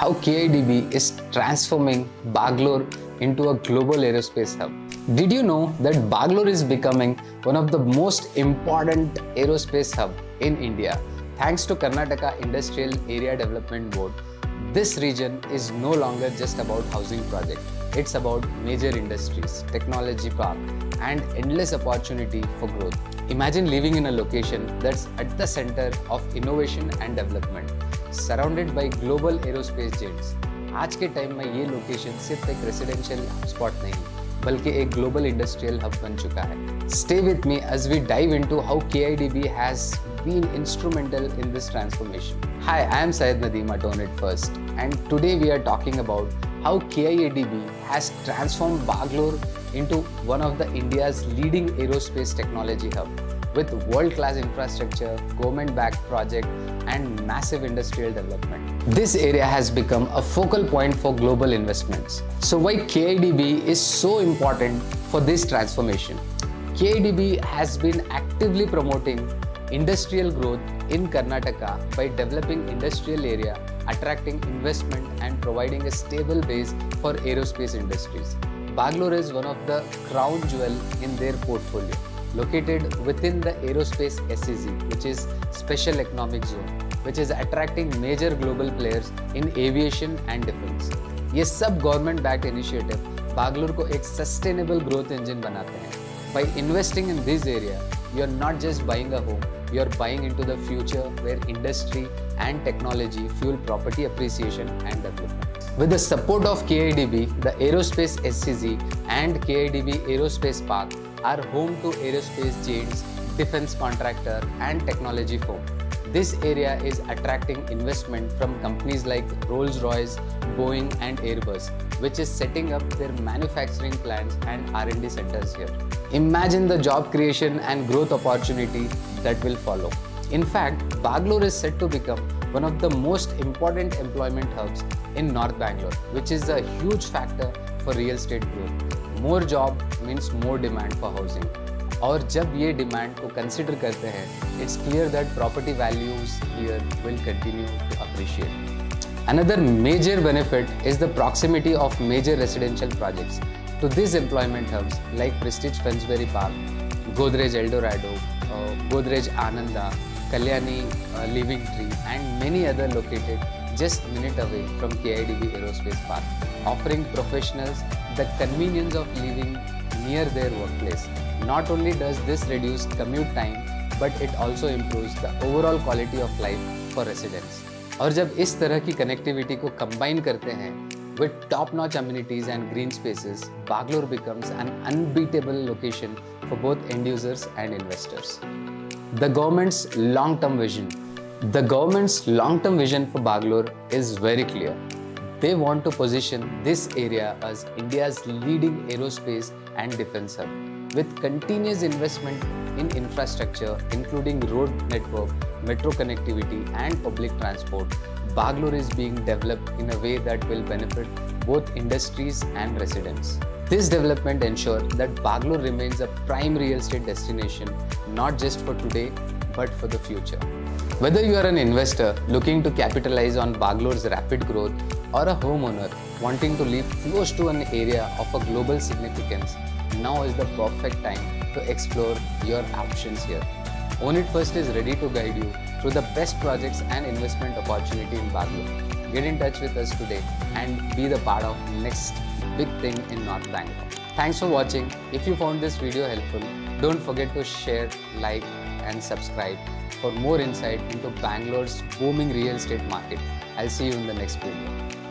how KIDB is transforming Bagalur into a global aerospace hub. Did you know that Bagalur is becoming one of the most important aerospace hub in India thanks to Karnataka Industrial Area Development Board? This region is no longer just about housing project. It's about major industries, technology park, and endless opportunity for growth. Imagine living in a location that's at the center of innovation and development, surrounded by global aerospace jets आज के time में ये location सिर्फ़ एक residential spot नहीं, बल्कि एक global industrial hub बन चुका है। Stay with me as we dive into how K I D B has been instrumental in this transformation hi I am Syed Nadeem atone it first and today we are talking about how K I A how KIADB has transformed Bangalore into one of the India's leading aerospace technology hub with world-class infrastructure, government-backed project, and massive industrial development. This area has become a focal point for global investments. So why KIDB is so important for this transformation? KIDB has been actively promoting industrial growth in Karnataka by developing industrial area, attracting investment and providing a stable base for aerospace industries. Bagalur is one of the crown jewel in their portfolio, located within the aerospace SEZ, which is Special Economic Zone, which is attracting major global players in aviation and defense. ये sub-government backed initiative, बागलुर को एक sustainable growth engine बनाते हैं by investing in this area you are not just buying you are buying into the future where industry and technology fuel property appreciation and development. With the support of KADB, the Aerospace SEZ and KADB Aerospace Park are home to aerospace giants, defense contractor and technology firm. This area is attracting investment from companies like Rolls-Royce, Boeing and Airbus, which is setting up their manufacturing plants and R&D centers here. Imagine the job creation and growth opportunity that will follow. In fact, Bagalur is set to become one of the most important employment hubs in North Bangalore, which is a huge factor for real estate growth more job means more demand for housing और जब ये demand को consider करते हैं it's clear that property values here will continue to appreciate another major benefit is the proximity of major residential projects to this employment hubs like Prestige Fensbury Park Godrej Eldorado Godrej Ananda Kalyani Living Tree and many other located just minute away from KIDB Aerospace Park, offering professionals the convenience of living near their workplace. Not only does this reduce commute time, but it also improves the overall quality of life for residents. और जब इस तरह की connectivity को combine करते हैं with top notch amenities and green spaces, Bagalur becomes an unbeatable location for both end users and investors. The government's long term vision the government's long-term vision for Bagalur is very clear. They want to position this area as India's leading aerospace and defense hub. With continuous investment in infrastructure, including road network, metro connectivity, and public transport, Bagalur is being developed in a way that will benefit both industries and residents. This development ensures that Bagalur remains a prime real estate destination not just for today but for the future. Whether you are an investor looking to capitalize on Bagalur's rapid growth or a homeowner wanting to live close to an area of a global significance, now is the perfect time to explore your options here. Own It First is ready to guide you through the best projects and investment opportunity in Bangalore. Get in touch with us today and be the part of next big thing in North Bangalore. Thanks for watching. If you found this video helpful, don't forget to share, like and subscribe for more insight into Bangalore's booming real estate market. I'll see you in the next video.